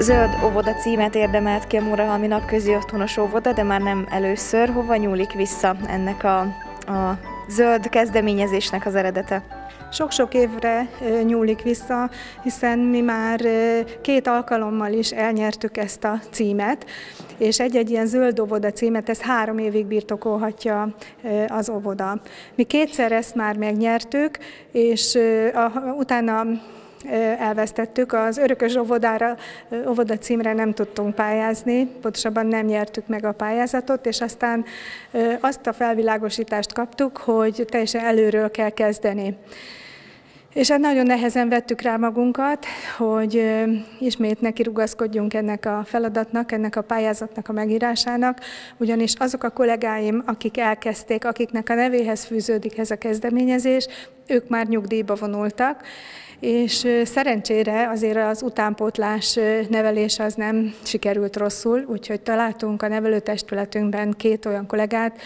Zöld óvoda címet érdemelt ki a Murahalmi Napközi Otthonos Óvoda, de már nem először. Hova nyúlik vissza ennek a, a zöld kezdeményezésnek az eredete? Sok-sok évre nyúlik vissza, hiszen mi már két alkalommal is elnyertük ezt a címet, és egy-egy ilyen zöld óvoda címet, ezt három évig birtokolhatja az óvoda. Mi kétszer ezt már megnyertük, és utána elvesztettük. Az örökös óvodára, óvoda címre nem tudtunk pályázni, pontosabban nem nyertük meg a pályázatot, és aztán azt a felvilágosítást kaptuk, hogy teljesen előről kell kezdeni. És hát nagyon nehezen vettük rá magunkat, hogy ismét neki rugaszkodjunk ennek a feladatnak, ennek a pályázatnak a megírásának, ugyanis azok a kollégáim, akik elkezdték, akiknek a nevéhez fűződik ez a kezdeményezés, ők már nyugdíjba vonultak, és szerencsére azért az utánpótlás nevelés az nem sikerült rosszul, úgyhogy találtunk a nevelőtestületünkben két olyan kollégát,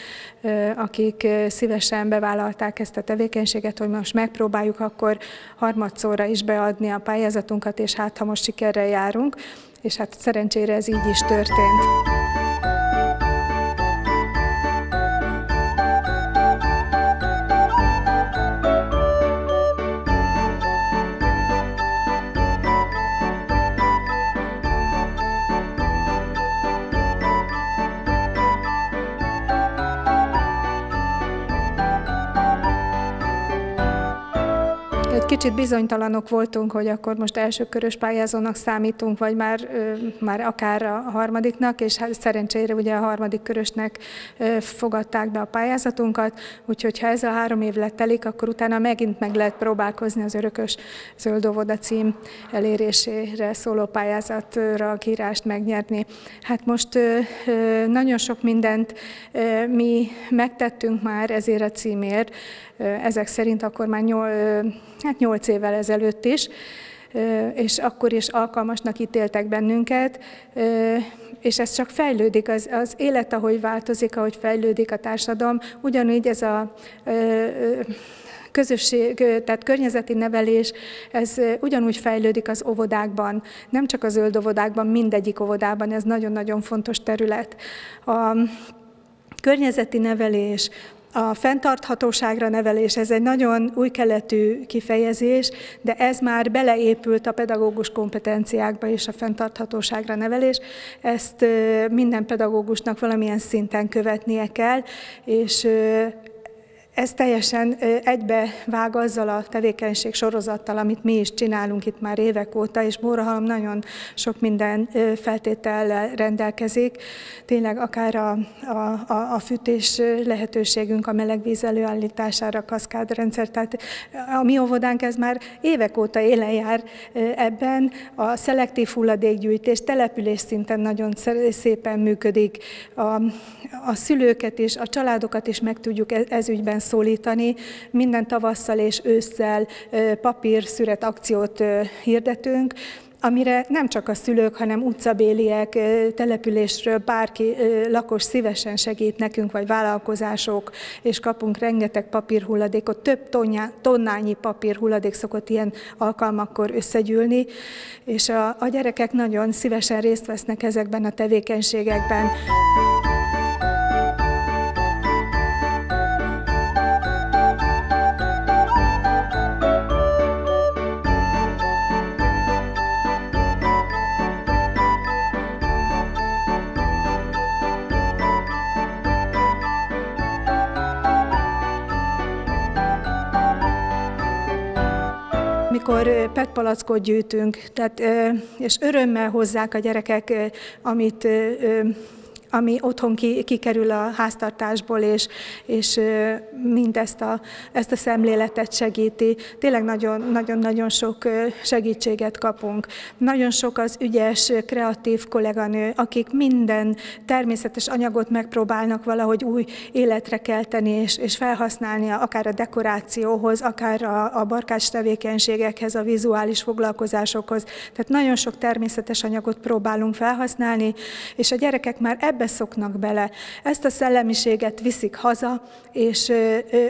akik szívesen bevállalták ezt a tevékenységet, hogy most megpróbáljuk akkor harmadszorra is beadni a pályázatunkat, és hát ha most sikerrel járunk, és hát szerencsére ez így is történt. Egy kicsit bizonytalanok voltunk, hogy akkor most elsőkörös pályázónak számítunk, vagy már, már akár a harmadiknak, és hát szerencsére ugye a harmadik körösnek fogadták be a pályázatunkat, úgyhogy ha ez a három év letelik, akkor utána megint meg lehet próbálkozni az örökös zöld óvoda cím elérésére szóló pályázatra a kírást megnyerni. Hát most nagyon sok mindent mi megtettünk már ezért a címért, ezek szerint akkor már nyol, hát 8 évvel ezelőtt is, és akkor is alkalmasnak ítéltek bennünket, és ez csak fejlődik, az, az élet, ahogy változik, ahogy fejlődik a társadalom, ugyanúgy ez a közösség, tehát környezeti nevelés, ez ugyanúgy fejlődik az óvodákban, nem csak a zöld óvodákban, mindegyik óvodában, ez nagyon-nagyon fontos terület. A környezeti nevelés, a fenntarthatóságra nevelés, ez egy nagyon új keletű kifejezés, de ez már beleépült a pedagógus kompetenciákba és a fenntarthatóságra nevelés. Ezt minden pedagógusnak valamilyen szinten követnie kell, és ez teljesen egybe vág azzal a tevékenység sorozattal, amit mi is csinálunk itt már évek óta, és Mórahalom nagyon sok minden feltétellel rendelkezik. Tényleg akár a, a, a fűtés lehetőségünk a melegvíz előállítására, kaszkádrendszer, tehát a mi óvodánk ez már évek óta élen jár ebben. A szelektív hulladékgyűjtés település szinten nagyon szépen működik. A, a szülőket és a családokat is meg tudjuk e-, ezügyben szólítani. Minden tavasszal és ősszel papírszüret akciót hirdetünk, amire nem csak a szülők, hanem utcabéliek, településről bárki lakos szívesen segít nekünk, vagy vállalkozások, és kapunk rengeteg papírhulladékot, több tonnyi, tonnányi papírhulladék szokott ilyen alkalmakkor összegyűlni, és a, a gyerekek nagyon szívesen részt vesznek ezekben a tevékenységekben. Amikor petpalackot gyűjtünk, tehát, és örömmel hozzák a gyerekek, amit ami otthon ki, kikerül a háztartásból, és, és mindezt a, ezt a szemléletet segíti. Tényleg nagyon-nagyon sok segítséget kapunk. Nagyon sok az ügyes, kreatív kolléganő, akik minden természetes anyagot megpróbálnak valahogy új életre kelteni, és, és felhasználni akár a dekorációhoz, akár a, a barkács tevékenységekhez, a vizuális foglalkozásokhoz. Tehát nagyon sok természetes anyagot próbálunk felhasználni, és a gyerekek már ebben ebbe szoknak bele. Ezt a szellemiséget viszik haza, és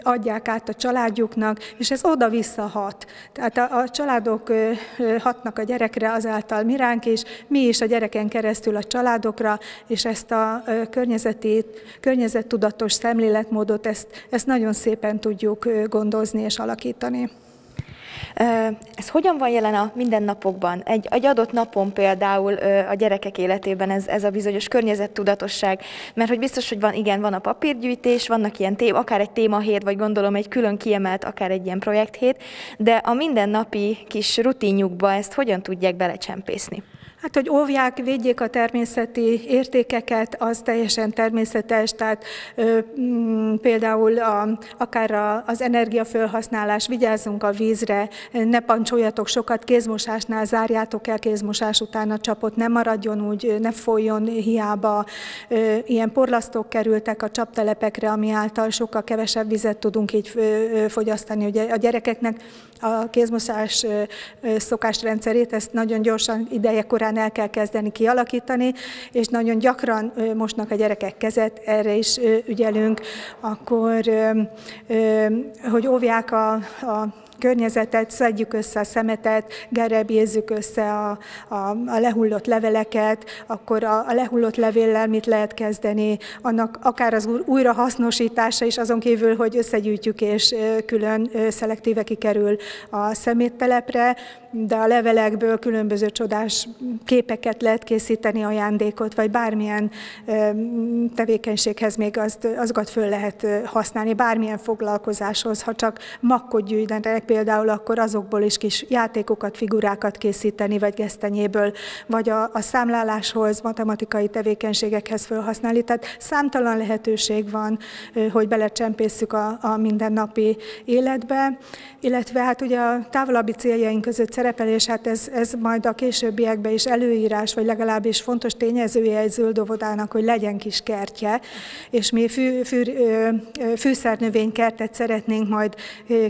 adják át a családjuknak, és ez oda-vissza hat. Tehát a, családok hatnak a gyerekre azáltal miránk is, mi is a gyereken keresztül a családokra, és ezt a környezeti, környezettudatos szemléletmódot, ezt, ezt nagyon szépen tudjuk gondozni és alakítani. Ez hogyan van jelen a mindennapokban? Egy, egy adott napon például a gyerekek életében ez, ez a bizonyos környezettudatosság, mert hogy biztos, hogy van, igen, van a papírgyűjtés, vannak ilyen tém, akár egy témahét, vagy gondolom egy külön kiemelt, akár egy ilyen projekthét, de a mindennapi kis rutinjukba ezt hogyan tudják belecsempészni? Hát, hogy óvják, védjék a természeti értékeket, az teljesen természetes, tehát ö, m, például a, akár a, az energiafölhasználás, vigyázzunk a vízre, ne pancsoljatok sokat, kézmosásnál zárjátok el kézmosás után a csapot, ne maradjon úgy, ne folyjon hiába. Ö, ilyen porlasztók kerültek a csaptelepekre, ami által sokkal kevesebb vizet tudunk így fogyasztani. Ugye a gyerekeknek a kézmosás szokásrendszerét, ezt nagyon gyorsan ideje korán korán el kell kezdeni kialakítani, és nagyon gyakran mosnak a gyerekek kezet, erre is ügyelünk, akkor hogy óvják a, a környezetet, szedjük össze a szemetet, gerebjézzük össze a, a, a lehullott leveleket, akkor a, a lehullott levéllel mit lehet kezdeni, annak akár az újrahasznosítása is azon kívül, hogy összegyűjtjük és külön szelektíve kikerül a szeméttelepre, de a levelekből különböző csodás képeket lehet készíteni, ajándékot, vagy bármilyen tevékenységhez még azt, azokat föl lehet használni, bármilyen foglalkozáshoz, ha csak makkot gyűjtenek például, akkor azokból is kis játékokat, figurákat készíteni, vagy gesztenyéből, vagy a, a számláláshoz, matematikai tevékenységekhez felhasználni. Tehát számtalan lehetőség van, hogy belecsempészük a, a mindennapi életbe, illetve hát ugye a távolabbi céljaink között szerepel, és hát ez, ez majd a későbbiekben is előírás, vagy legalábbis fontos tényezője egy zöld óvodának, hogy legyen kis kertje, és mi fű, fű, fűszernövénykertet szeretnénk majd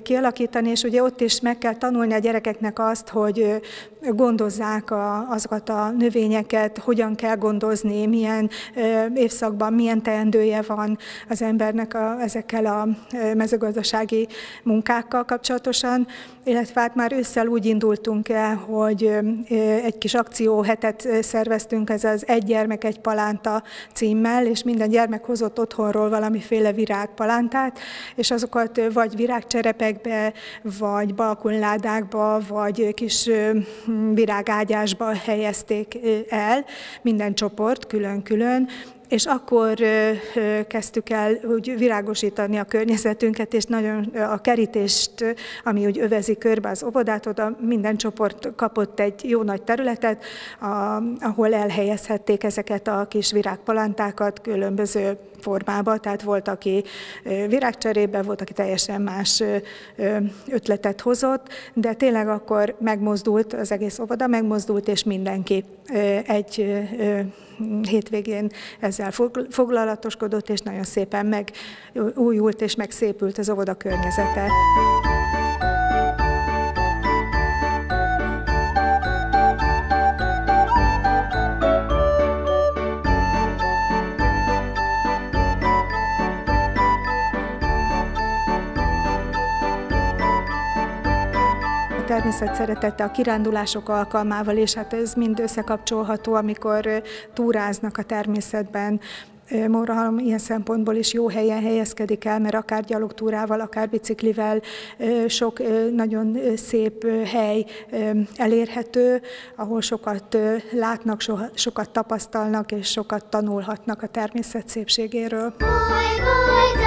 kialakítani, és ugye ott is meg kell tanulni a gyerekeknek azt, hogy gondozzák a, azokat a növényeket, hogyan kell gondozni, milyen évszakban milyen teendője van az embernek a, ezekkel a mezőgazdasági munkákkal kapcsolatosan, illetve hát már ősszel úgy indultunk el, hogy egy kis akcióhetet szerveztünk, ez az Egy gyermek, egy palánta címmel, és minden gyermek hozott otthonról valamiféle virágpalántát, és azokat vagy virágcserepekbe, vagy balkonládákba, vagy kis virágágyásba helyezték el, minden csoport külön-külön, és akkor kezdtük el úgy virágosítani a környezetünket, és nagyon a kerítést, ami úgy övezi körbe az óvodát, oda minden csoport kapott egy jó nagy területet, ahol elhelyezhették ezeket a kis virágpalántákat különböző formába, tehát volt, aki virágcserébe, volt, aki teljesen más ötletet hozott, de tényleg akkor megmozdult, az egész óvoda megmozdult, és mindenki egy hétvégén ezzel foglalatoskodott, és nagyon szépen megújult és megszépült az óvoda környezete. Természet szeretete a kirándulások alkalmával, és hát ez mind összekapcsolható, amikor túráznak a természetben, Mórahalom ilyen szempontból is jó helyen helyezkedik el, mert akár gyalogtúrával, akár biciklivel sok nagyon szép hely elérhető, ahol sokat látnak, sokat tapasztalnak és sokat tanulhatnak a természet szépségéről. Boy, boy,